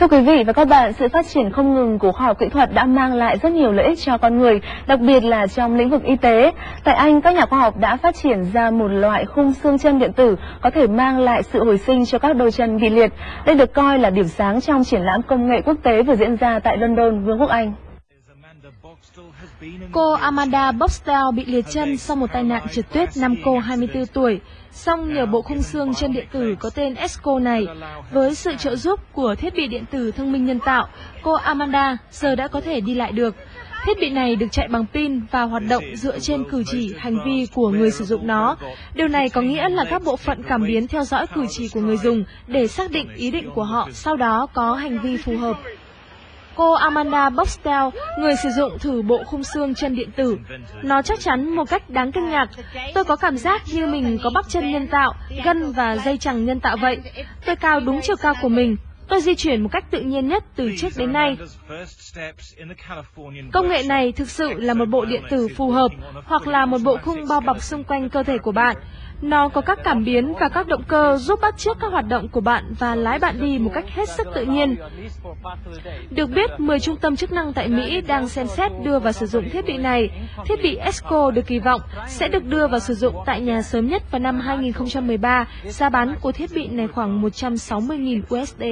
Thưa quý vị và các bạn, sự phát triển không ngừng của khoa học kỹ thuật đã mang lại rất nhiều lợi ích cho con người, đặc biệt là trong lĩnh vực y tế. Tại Anh, các nhà khoa học đã phát triển ra một loại khung xương chân điện tử có thể mang lại sự hồi sinh cho các đôi chân bị liệt. Đây được coi là điểm sáng trong triển lãm công nghệ quốc tế vừa diễn ra tại London, Vương quốc Anh. Cô Amanda Boxtel bị liệt chân sau một tai nạn trượt tuyết năm cô 24 tuổi. Song nhờ bộ khung xương chân điện tử có tên ESCO này, với sự trợ giúp của thiết bị điện tử thông minh nhân tạo, cô Amanda giờ đã có thể đi lại được. Thiết bị này được chạy bằng pin và hoạt động dựa trên cử chỉ, hành vi của người sử dụng nó. Điều này có nghĩa là các bộ phận cảm biến theo dõi cử chỉ của người dùng để xác định ý định của họ, sau đó có hành vi phù hợp. Cô Amanda Boxtel, người sử dụng thử bộ khung xương chân điện tử. Nó chắc chắn một cách đáng kinh ngạc. Tôi có cảm giác như mình có bắp chân nhân tạo, gân và dây chằng nhân tạo vậy. Tôi cao đúng chiều cao của mình. Tôi di chuyển một cách tự nhiên nhất từ trước đến nay. Công nghệ này thực sự là một bộ điện tử phù hợp hoặc là một bộ khung bao bọc xung quanh cơ thể của bạn. Nó có các cảm biến và các động cơ giúp bắt chước các hoạt động của bạn và lái bạn đi một cách hết sức tự nhiên. Được biết, 10 trung tâm chức năng tại Mỹ đang xem xét đưa vào sử dụng thiết bị này. Thiết bị ESCO được kỳ vọng sẽ được đưa vào sử dụng tại nhà sớm nhất vào năm 2013. Giá bán của thiết bị này khoảng 160.000 USD.